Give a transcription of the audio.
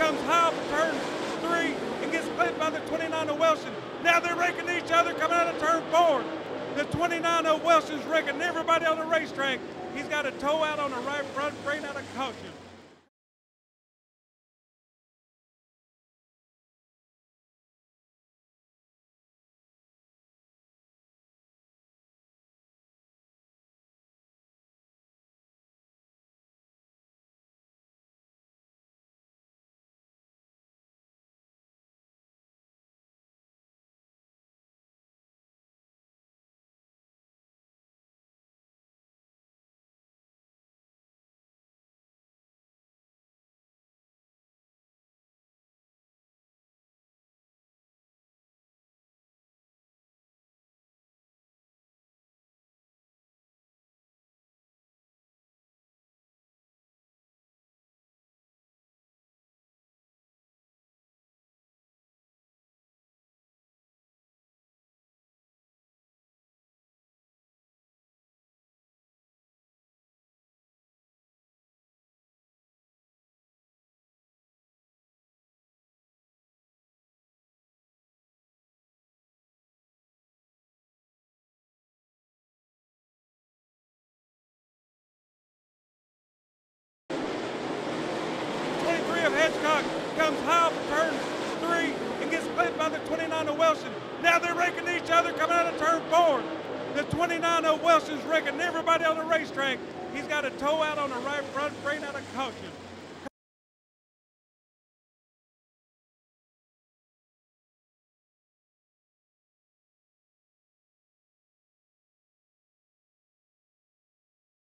comes off of turn three and gets split by the 29 of Wilson. Now they're raking each other coming out of turn four. The 29 of Wilson's raking everybody on the racetrack. He's got a toe out on the right front, Hedgecock comes high of turn three and gets split by the 29 of Wilson. Now they're raking each other coming out of turn four. The 29 of Wilson's raking everybody on the racetrack. He's got a toe out on the right front, brain out of caution.